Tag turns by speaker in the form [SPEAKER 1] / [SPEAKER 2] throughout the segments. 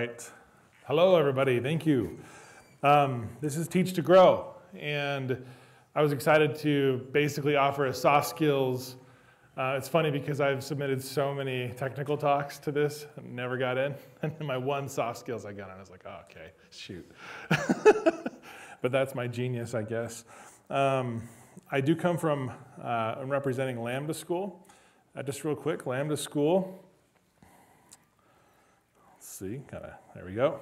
[SPEAKER 1] right. Hello, everybody. Thank you. Um, this is Teach to Grow, and I was excited to basically offer a soft skills. Uh, it's funny because I've submitted so many technical talks to this, and never got in. And then my one soft skills I got on, I was like, oh, okay, shoot. but that's my genius, I guess. Um, I do come from, uh, I'm representing Lambda School. Uh, just real quick, Lambda School see, kind of, there we go.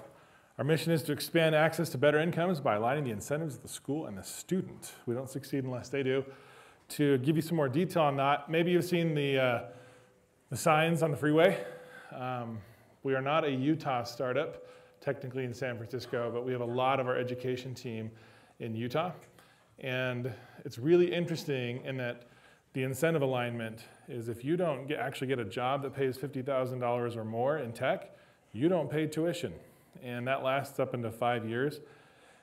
[SPEAKER 1] Our mission is to expand access to better incomes by aligning the incentives of the school and the student. We don't succeed unless they do. To give you some more detail on that, maybe you've seen the, uh, the signs on the freeway. Um, we are not a Utah startup, technically in San Francisco, but we have a lot of our education team in Utah. And it's really interesting in that the incentive alignment is if you don't get, actually get a job that pays $50,000 or more in tech, you don't pay tuition. And that lasts up into five years.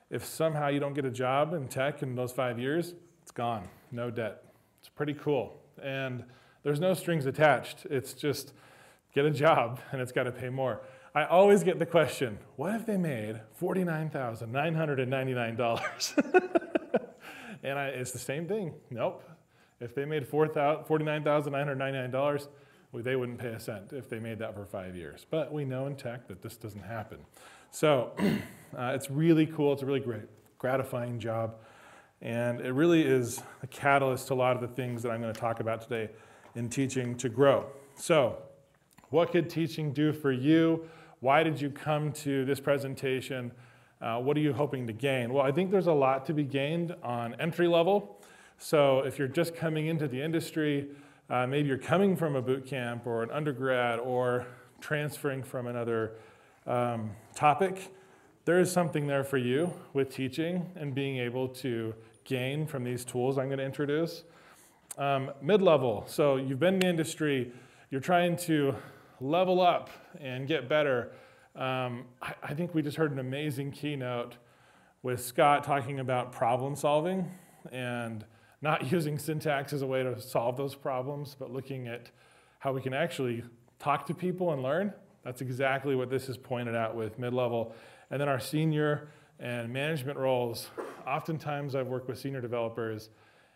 [SPEAKER 1] If somehow you don't get a job in tech in those five years, it's gone, no debt. It's pretty cool. And there's no strings attached. It's just get a job and it's got to pay more. I always get the question, what if they made $49,999? and I, it's the same thing. Nope. If they made $49,999, they wouldn't pay a cent if they made that for five years. But we know in tech that this doesn't happen. So uh, it's really cool. It's a really great, gratifying job. And it really is a catalyst to a lot of the things that I'm going to talk about today in teaching to grow. So, what could teaching do for you? Why did you come to this presentation? Uh, what are you hoping to gain? Well, I think there's a lot to be gained on entry level. So, if you're just coming into the industry, uh, maybe you're coming from a boot camp or an undergrad or transferring from another um, topic. There is something there for you with teaching and being able to gain from these tools I'm going to introduce. Um, Mid level, so you've been in the industry, you're trying to level up and get better. Um, I, I think we just heard an amazing keynote with Scott talking about problem solving and not using syntax as a way to solve those problems, but looking at how we can actually talk to people and learn. That's exactly what this is pointed out with mid-level. And then our senior and management roles, oftentimes I've worked with senior developers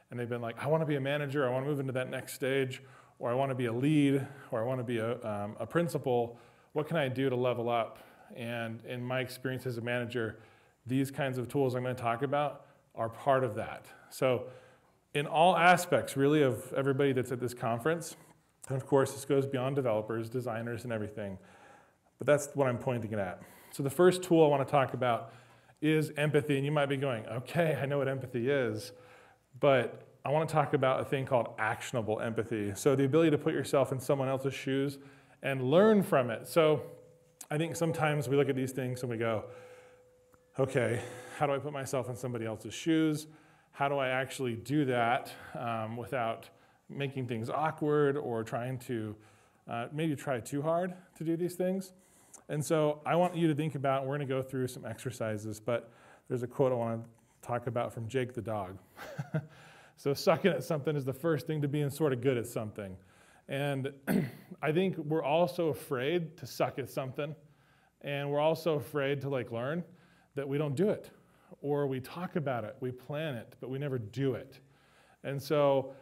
[SPEAKER 1] and they've been like, I want to be a manager, I want to move into that next stage, or I want to be a lead, or I want to be a, um, a principal. What can I do to level up? And in my experience as a manager, these kinds of tools I'm going to talk about are part of that. So in all aspects, really, of everybody that's at this conference. And of course, this goes beyond developers, designers, and everything. But that's what I'm pointing at. So the first tool I want to talk about is empathy. And you might be going, okay, I know what empathy is, but I want to talk about a thing called actionable empathy. So the ability to put yourself in someone else's shoes and learn from it. So I think sometimes we look at these things and we go, okay, how do I put myself in somebody else's shoes? How do I actually do that um, without making things awkward or trying to uh, maybe try too hard to do these things? And so I want you to think about, we're going to go through some exercises, but there's a quote I want to talk about from Jake the dog. so sucking at something is the first thing to being sort of good at something. And I think we're also afraid to suck at something, and we're also afraid to like learn that we don't do it or we talk about it, we plan it, but we never do it. And so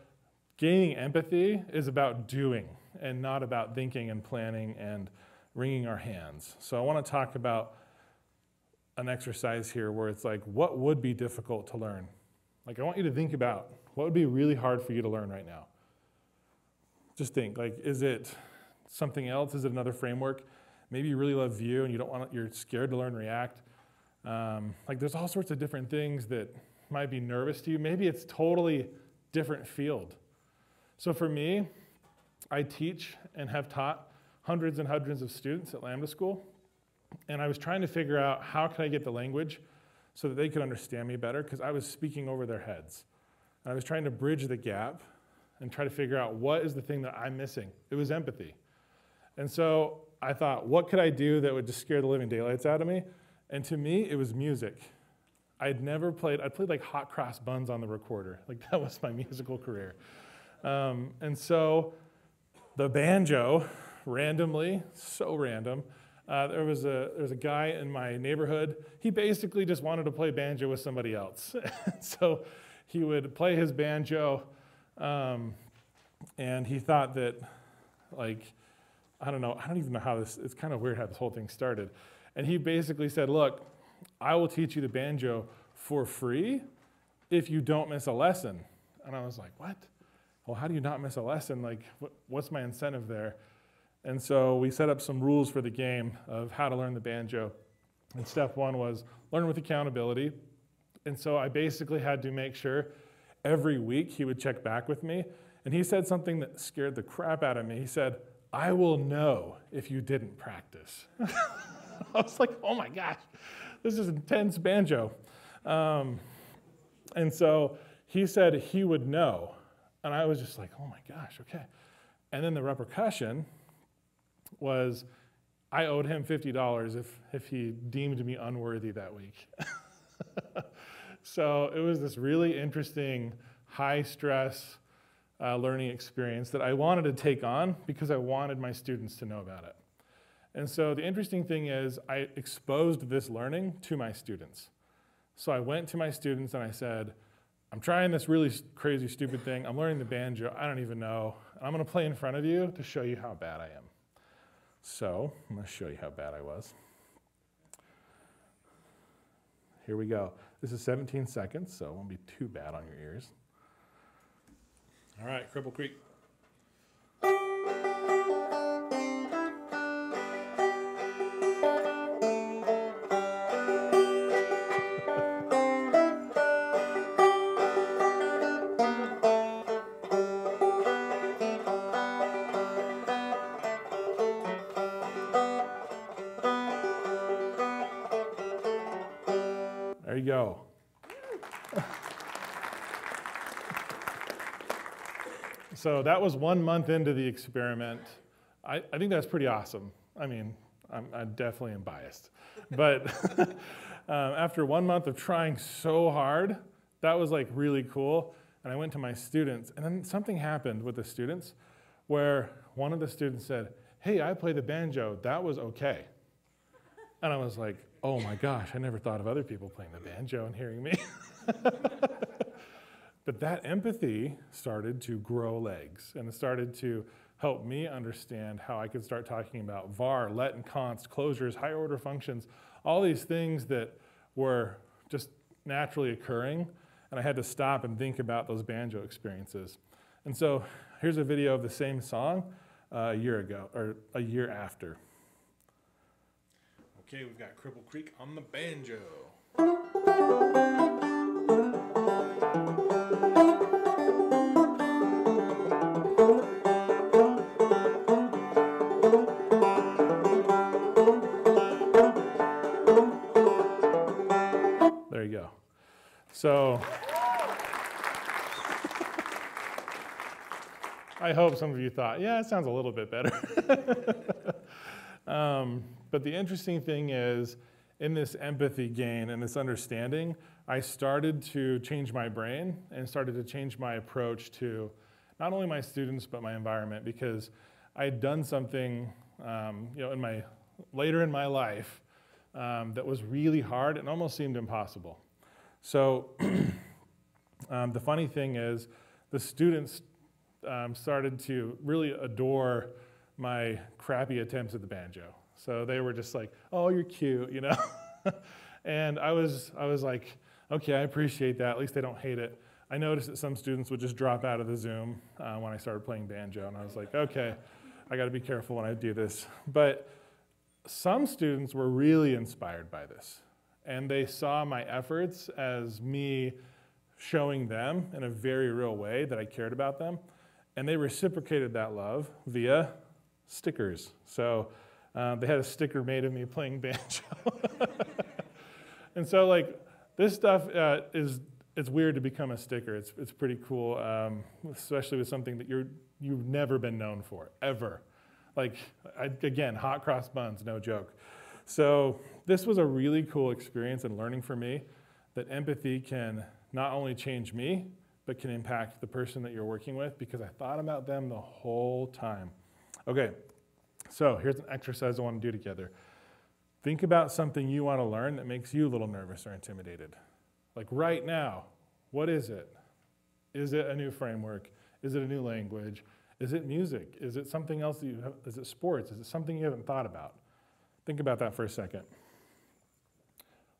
[SPEAKER 1] gaining empathy is about doing and not about thinking and planning and wringing our hands. So I want to talk about an exercise here where it's like, what would be difficult to learn? Like, I want you to think about what would be really hard for you to learn right now. Just think, like, is it something else? Is it another framework? Maybe you really love Vue and you don't want, you're scared to learn React. Um, like there's all sorts of different things that might be nervous to you. Maybe it's totally different field. So for me, I teach and have taught hundreds and hundreds of students at Lambda School. And I was trying to figure out how can I get the language so that they could understand me better because I was speaking over their heads. And I was trying to bridge the gap and try to figure out what is the thing that I'm missing. It was empathy. And so I thought, what could I do that would just scare the living daylights out of me? And to me, it was music. I'd never played, I played like hot cross buns on the recorder. Like that was my musical career. Um, and so the banjo, randomly, so random, Uh, there was a there was a guy in my neighborhood. He basically just wanted to play banjo with somebody else, so he would play his banjo, um, and he thought that, like, I don't know, I don't even know how this. It's kind of weird how this whole thing started, and he basically said, "Look, I will teach you the banjo for free if you don't miss a lesson." And I was like, "What? Well, how do you not miss a lesson? Like, what, what's my incentive there?" And so we set up some rules for the game of how to learn the banjo. And step one was learn with accountability. And so I basically had to make sure every week he would check back with me. And he said something that scared the crap out of me. He said, I will know if you didn't practice. I was like, oh my gosh, this is intense banjo. Um, and so he said he would know. And I was just like, oh my gosh, okay. And then the repercussion was I owed him $50 if, if he deemed me unworthy that week. so it was this really interesting, high stress uh, learning experience that I wanted to take on because I wanted my students to know about it. And so the interesting thing is, I exposed this learning to my students. So I went to my students and I said, I'm trying this really crazy, stupid thing. I'm learning the banjo. I don't even know. I'm going to play in front of you to show you how bad I am. So I'm going to show you how bad I was. Here we go. This is 17 seconds, so it won't be too bad on your ears. All right, Cripple Creek. Go. so that was one month into the experiment. I, I think that's pretty awesome. I mean, I'm, I definitely am biased. But um, after one month of trying so hard, that was like really cool. And I went to my students, and then something happened with the students where one of the students said, Hey, I play the banjo. That was okay. And I was like, oh my gosh, I never thought of other people playing the banjo and hearing me. but that empathy started to grow legs and it started to help me understand how I could start talking about var, let and const, closures, higher order functions, all these things that were just naturally occurring. And I had to stop and think about those banjo experiences. And so here's a video of the same song uh, a year ago, or a year after. Okay, we've got Cripple Creek on the banjo. There you go. So, I hope some of you thought, yeah, it sounds a little bit better. but the interesting thing is, in this empathy gain and this understanding, I started to change my brain and started to change my approach to not only my students but my environment because I had done something, um, you know, in my later in my life um, that was really hard and almost seemed impossible. So um, the funny thing is, the students um, started to really adore my crappy attempts at the banjo. So they were just like, "Oh, you're cute," you know. and I was, I was like, "Okay, I appreciate that. At least they don't hate it." I noticed that some students would just drop out of the Zoom uh, when I started playing banjo, and I was like, "Okay, I got to be careful when I do this." But some students were really inspired by this, and they saw my efforts as me showing them in a very real way that I cared about them, and they reciprocated that love via stickers. So um, they had a sticker made of me playing banjo. and so, like, this stuff uh, is it's weird to become a sticker. It's, it's pretty cool, um, especially with something that you're, you've never been known for, ever. Like, I, again, hot cross buns, no joke. So, this was a really cool experience and learning for me that empathy can not only change me, but can impact the person that you're working with because I thought about them the whole time. Okay, so here's an exercise I want to do together. Think about something you want to learn that makes you a little nervous or intimidated. Like right now, what is it? Is it a new framework? Is it a new language? Is it music? Is it something else that you have? Is it sports? Is it something you haven't thought about? Think about that for a second.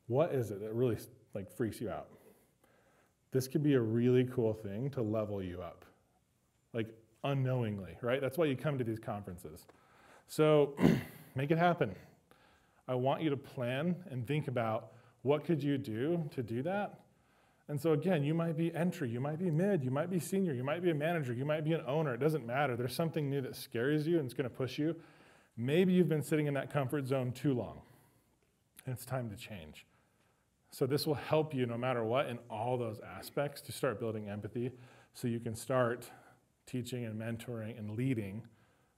[SPEAKER 1] What is it that really like freaks you out? This could be a really cool thing to level you up, like unknowingly, right? That's why you come to these conferences. So make it happen. I want you to plan and think about what could you do to do that? And so again, you might be entry, you might be mid, you might be senior, you might be a manager, you might be an owner. It doesn't matter. There's something new that scares you and it's going to push you. Maybe you've been sitting in that comfort zone too long, and it's time to change. So, this will help you no matter what in all those aspects to start building empathy so you can start teaching and mentoring and leading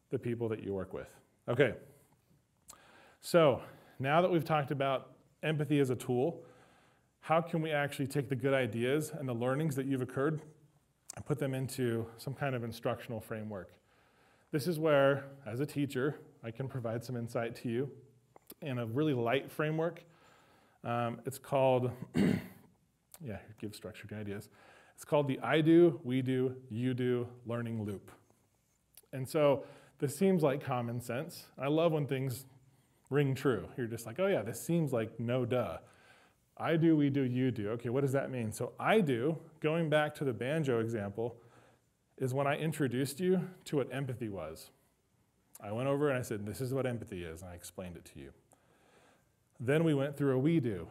[SPEAKER 1] the people that you work with. Okay, so now that we've talked about empathy as a tool, how can we actually take the good ideas and the learnings that you've occurred and put them into some kind of instructional framework? This is where, as a teacher, I can provide some insight to you in a really light framework. Um, it's called, yeah, give structured ideas. It's called the I do, we do, you do learning loop. And so this seems like common sense. I love when things ring true. You're just like, oh yeah, this seems like no duh. I do, we do, you do. Okay, what does that mean? So I do, going back to the banjo example, is when I introduced you to what empathy was. I went over and I said, This is what empathy is, and I explained it to you. Then we went through a we do.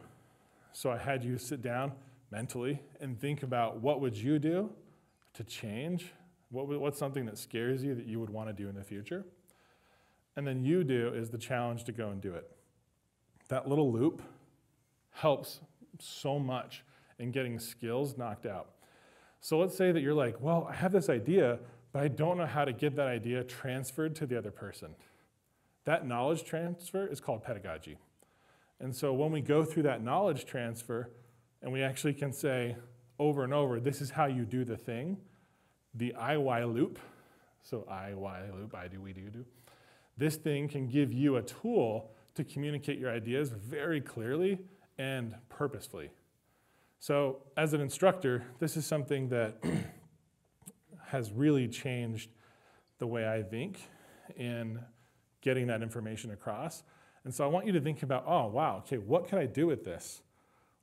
[SPEAKER 1] So I had you sit down mentally and think about what would you do to change? What, what's something that scares you that you would want to do in the future? And then you do is the challenge to go and do it. That little loop helps so much in getting skills knocked out. So let's say that you're like, well, I have this idea, but I don't know how to get that idea transferred to the other person. That knowledge transfer is called pedagogy. And so when we go through that knowledge transfer and we actually can say over and over, this is how you do the thing, the IY loop, so IY loop, I do, we do, do, this thing can give you a tool to communicate your ideas very clearly and purposefully. So, as an instructor, this is something that has really changed the way I think in getting that information across. And so I want you to think about, oh, wow, okay, what can I do with this?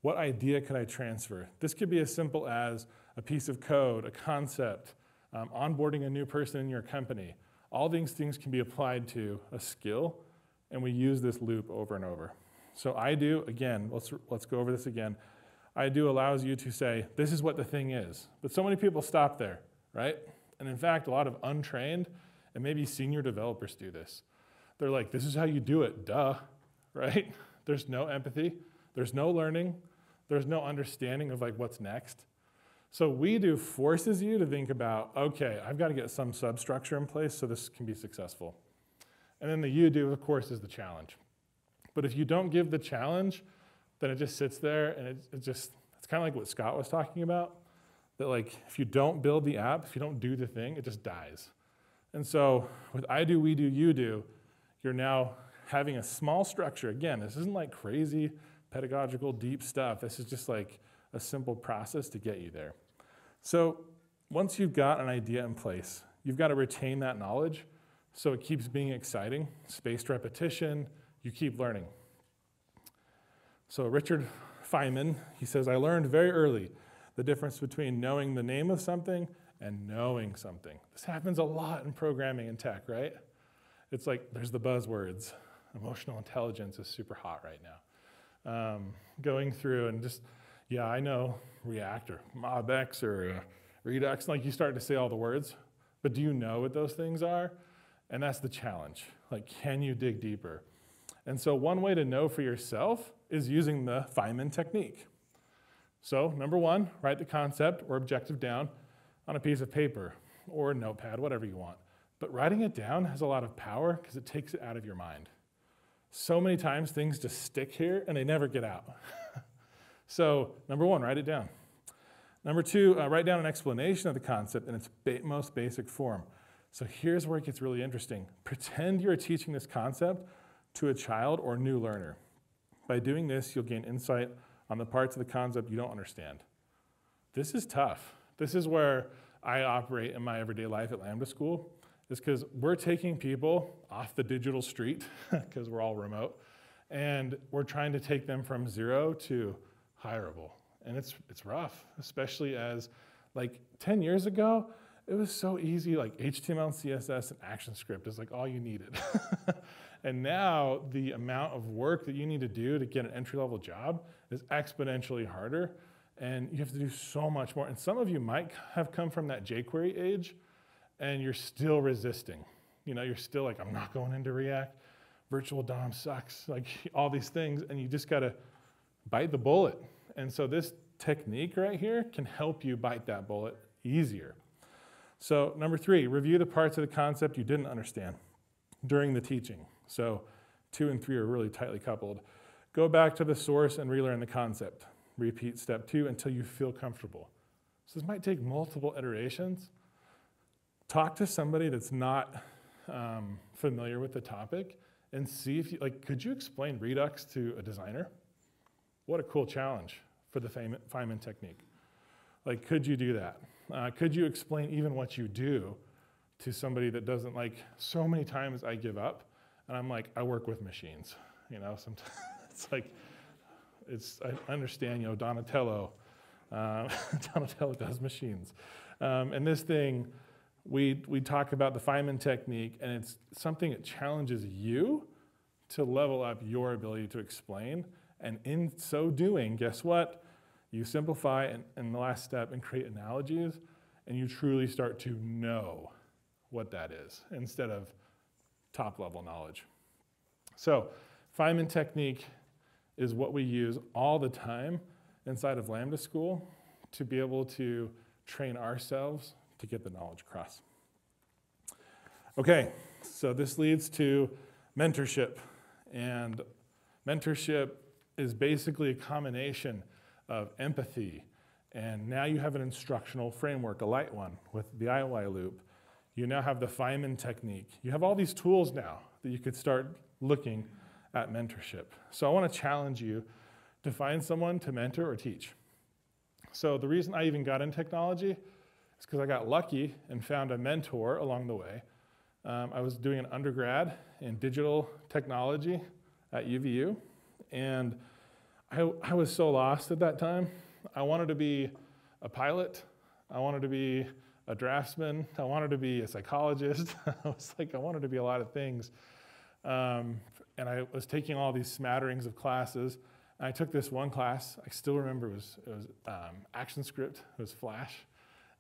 [SPEAKER 1] What idea can I transfer? This could be as simple as a piece of code, a concept, um, onboarding a new person in your company. All these things can be applied to a skill, and we use this loop over and over. So I do, again, let's, let's go over this again. I do allows you to say, this is what the thing is. But so many people stop there right? And in fact, a lot of untrained and maybe senior developers do this. They're like, this is how you do it, duh, right? There's no empathy, there's no learning, there's no understanding of like what's next. So we do forces you to think about, okay, I've got to get some substructure in place so this can be successful. And then the you do, of course, is the challenge. But if you don't give the challenge, then it just sits there and it, it just, it's kind of like what Scott was talking about that like if you don't build the app, if you don't do the thing, it just dies. And so with I do, we do, you do, you're now having a small structure. Again, this isn't like crazy pedagogical deep stuff. This is just like a simple process to get you there. So once you've got an idea in place, you've got to retain that knowledge so it keeps being exciting, spaced repetition, you keep learning. So Richard Feynman, he says, I learned very early the difference between knowing the name of something and knowing something. This happens a lot in programming and tech, right? It's like there's the buzzwords. Emotional intelligence is super hot right now. Um, going through and just, yeah, I know React or MobX or uh, Redux, like you start to say all the words, but do you know what those things are? And that's the challenge. Like, can you dig deeper? And so, one way to know for yourself is using the Feynman technique. So, number one, write the concept or objective down on a piece of paper or notepad, whatever you want. But writing it down has a lot of power because it takes it out of your mind. So many times things just stick here and they never get out. so, number one, write it down. Number two, uh, write down an explanation of the concept in its ba- most basic form. So, here's where it gets really interesting. Pretend you're teaching this concept to a child or new learner. By doing this, you'll gain insight on the parts of the concept you don't understand. This is tough. This is where I operate in my everyday life at Lambda School, is because we're taking people off the digital street, because we're all remote, and we're trying to take them from zero to hireable. And it's, it's rough, especially as like 10 years ago, it was so easy, like HTML, CSS, and ActionScript is like all you needed. and now the amount of work that you need to do to get an entry level job is exponentially harder. And you have to do so much more. And some of you might have come from that jQuery age and you're still resisting. You know, you're still like, I'm not going into React. Virtual DOM sucks, like all these things. And you just got to bite the bullet. And so this technique right here can help you bite that bullet easier. So number three, review the parts of the concept you didn't understand during the teaching. So two and three are really tightly coupled. Go back to the source and relearn the concept. Repeat step two until you feel comfortable. So this might take multiple iterations. Talk to somebody that's not um, familiar with the topic and see if you, like, could you explain Redux to a designer? What a cool challenge for the Feynman technique. Like, could you do that? Uh, could you explain even what you do to somebody that doesn't like, so many times I give up and I'm like, I work with machines, you know, sometimes it's like, it's, I understand, you know, Donatello, uh, Donatello does machines. Um, and this thing, we, we talk about the Feynman technique and it's something that challenges you to level up your ability to explain. And in so doing, guess what? You simplify in, the last step and create analogies, and you truly start to know what that is instead of top level knowledge. So, Feynman technique is what we use all the time inside of Lambda School to be able to train ourselves to get the knowledge across. Okay, so this leads to mentorship. And mentorship is basically a combination of empathy. And now you have an instructional framework, a light one, with the IOI loop. You now have the Feynman technique. You have all these tools now that you could start looking at mentorship. So I want to challenge you to find someone to mentor or teach. So the reason I even got in technology is because I got lucky and found a mentor along the way. Um, I was doing an undergrad in digital technology at UVU, and I, I was so lost at that time. I wanted to be a pilot. I wanted to be a draftsman. I wanted to be a psychologist. I was like, I wanted to be a lot of things. Um, and I was taking all these smatterings of classes. And I took this one class. I still remember it was, it was um, ActionScript. It was Flash.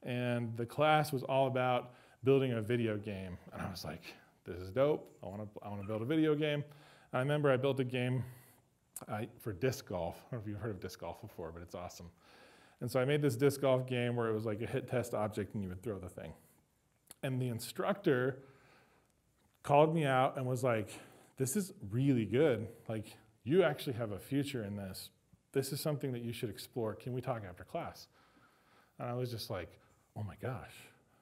[SPEAKER 1] And the class was all about building a video game. And I was like, this is dope. I want to I want to build a video game. And I remember I built a game I, for disc golf. I don't know if you've heard of disc golf before, but it's awesome. And so I made this disc golf game where it was like a hit test object and you would throw the thing. And the instructor called me out and was like, This is really good. Like, you actually have a future in this. This is something that you should explore. Can we talk after class? And I was just like, Oh my gosh,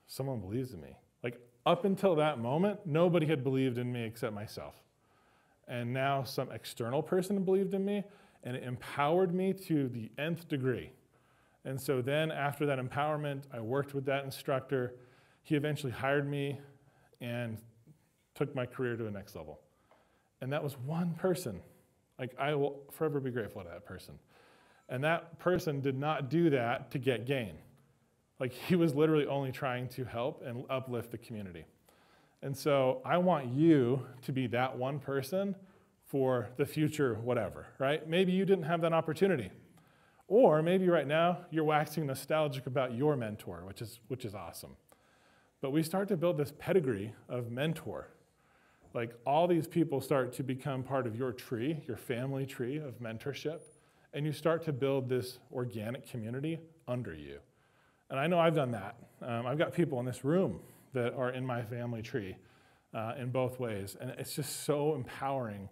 [SPEAKER 1] someone believes in me. Like, up until that moment, nobody had believed in me except myself and now some external person believed in me, and it empowered me to the nth degree. And so then, after that empowerment, I worked with that instructor. He eventually hired me and took my career to the next level. And that was one person. Like, I will forever be grateful to that person. And that person did not do that to get gain. Like, he was literally only trying to help and uplift the community. And so I want you to be that one person for the future, whatever, right? Maybe you didn't have that opportunity. Or maybe right now you're waxing nostalgic about your mentor, which is, which is awesome. But we start to build this pedigree of mentor. Like all these people start to become part of your tree, your family tree of mentorship, and you start to build this organic community under you. And I know I've done that. Um, I've got people in this room that are in my family tree uh, in both ways. And it's just so empowering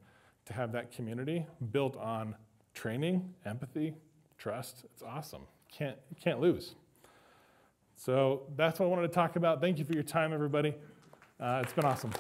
[SPEAKER 1] to have that community built on training, empathy, trust. It's awesome. Can't, can't lose. So that's what I wanted to talk about. Thank you for your time, everybody. Uh, it's been awesome.